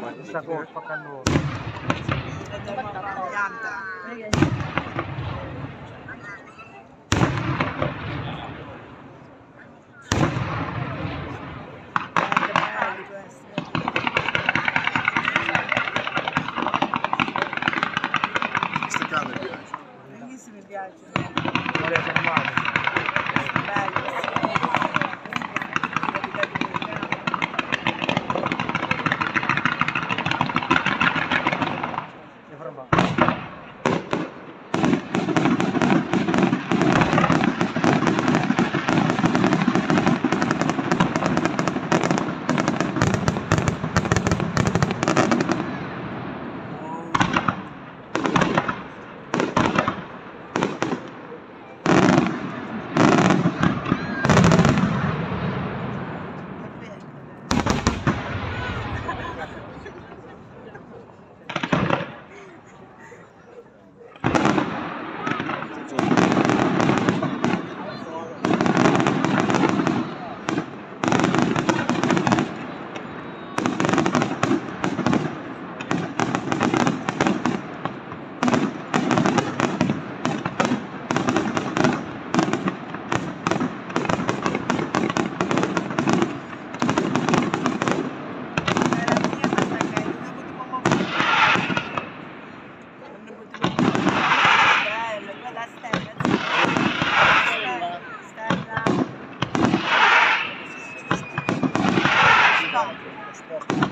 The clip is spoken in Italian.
Questa colpa cannone. Queste camere piace. Vuole fermare. Bello. Sportler.